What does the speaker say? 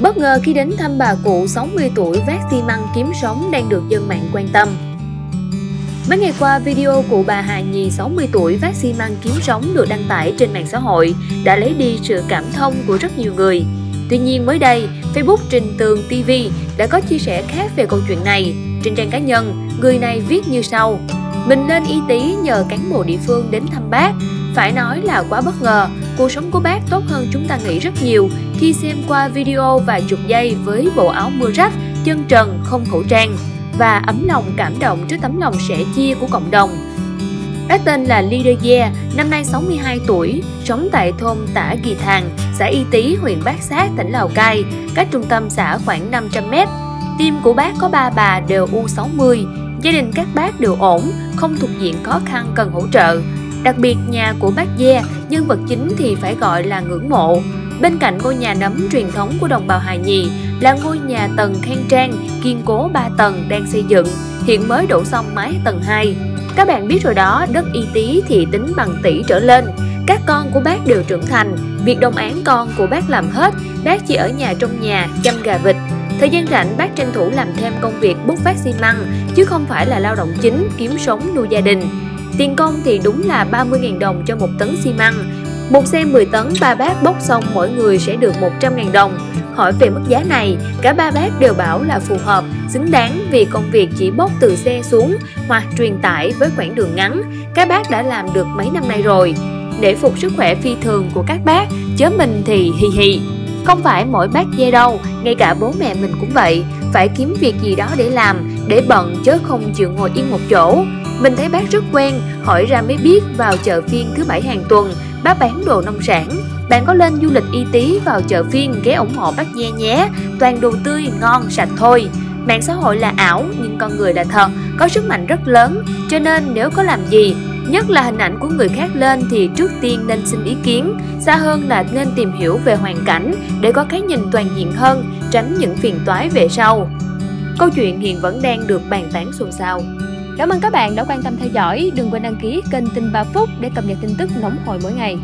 Bất ngờ khi đến thăm bà cụ 60 tuổi vác xi măng kiếm sống đang được dân mạng quan tâm. Mấy ngày qua, video cụ bà Hà Nhi 60 tuổi vác xi măng kiếm sống được đăng tải trên mạng xã hội đã lấy đi sự cảm thông của rất nhiều người. Tuy nhiên mới đây, Facebook Trình Tường TV đã có chia sẻ khác về câu chuyện này. Trên trang cá nhân, người này viết như sau. Mình lên y tí nhờ cán bộ địa phương đến thăm bác. Phải nói là quá bất ngờ, cuộc sống của bác tốt hơn chúng ta nghĩ rất nhiều khi xem qua video vài chục giây với bộ áo mưa rách, chân trần, không khẩu trang và ấm lòng cảm động trước tấm lòng sẻ chia của cộng đồng. Bác tên là Leader năm nay 62 tuổi, sống tại thôn Tả Kỳ Thàng, xã Y Tý, huyện Bát Sát, tỉnh Lào Cai, cách trung tâm xã khoảng 500 mét. Tim của bác có ba bà đều U60, gia đình các bác đều ổn, không thuộc diện khó khăn cần hỗ trợ. Đặc biệt nhà của bác gia nhân vật chính thì phải gọi là ngưỡng mộ. Bên cạnh ngôi nhà nấm truyền thống của đồng bào Hà Nhì là ngôi nhà tầng khang trang, kiên cố 3 tầng đang xây dựng, hiện mới đổ xong mái tầng 2. Các bạn biết rồi đó, đất y tí thì tính bằng tỷ trở lên. Các con của bác đều trưởng thành, việc đồng án con của bác làm hết, bác chỉ ở nhà trong nhà chăm gà vịt. Thời gian rảnh bác tranh thủ làm thêm công việc bút phát xi măng, chứ không phải là lao động chính kiếm sống nuôi gia đình. Tiền công thì đúng là 30.000 đồng cho một tấn xi măng. Một xe 10 tấn ba bác bốc xong mỗi người sẽ được 100.000 đồng. Hỏi về mức giá này, cả ba bác đều bảo là phù hợp, xứng đáng vì công việc chỉ bốc từ xe xuống hoặc truyền tải với quãng đường ngắn. Các bác đã làm được mấy năm nay rồi. Để phục sức khỏe phi thường của các bác, chớ mình thì hì hì. Không phải mỗi bác dê đâu, ngay cả bố mẹ mình cũng vậy, phải kiếm việc gì đó để làm, để bận chứ không chịu ngồi yên một chỗ. Mình thấy bác rất quen, hỏi ra mới biết vào chợ phiên thứ bảy hàng tuần, bác bán đồ nông sản. Bạn có lên du lịch y tí vào chợ phiên ghé ủng hộ bác Dê nhé, toàn đồ tươi, ngon, sạch thôi. Mạng xã hội là ảo nhưng con người là thật, có sức mạnh rất lớn, cho nên nếu có làm gì, nhất là hình ảnh của người khác lên thì trước tiên nên xin ý kiến, xa hơn là nên tìm hiểu về hoàn cảnh để có cái nhìn toàn diện hơn, tránh những phiền toái về sau. Câu chuyện hiện vẫn đang được bàn tán xôn xao. Cảm ơn các bạn đã quan tâm theo dõi. Đừng quên đăng ký kênh Tin 3 Phút để cập nhật tin tức nóng hổi mỗi ngày.